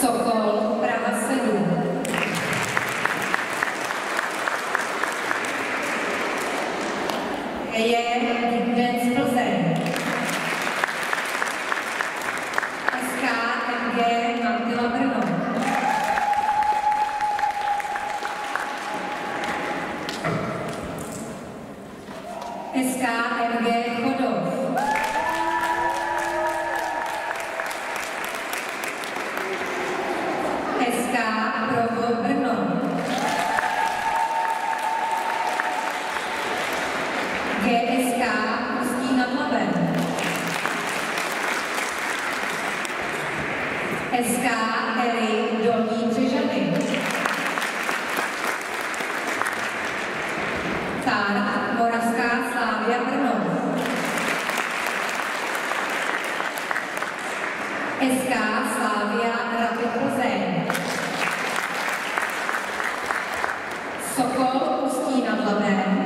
so-called Moravská Slávia Brno. SK Slávia Rapid Plzeň. Sokol Ústí nad Labem.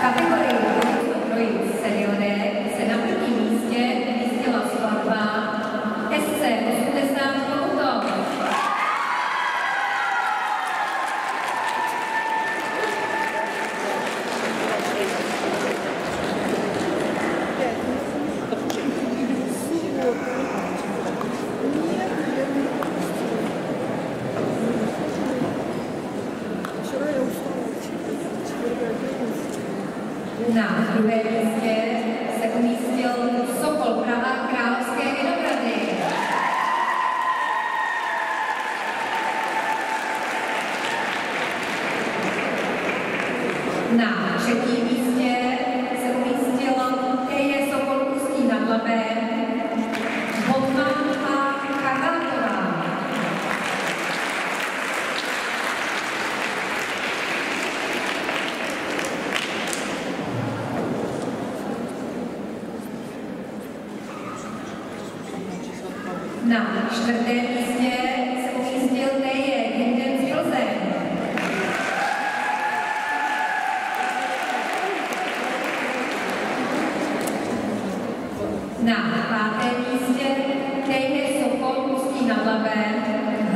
capitoli Na druhé místě se umístil Sokol Prava Král čtvrtém místě se umístil Teje Ginden z Plzeň. Na pátém místě Teje Sokol Ústí nad Labem,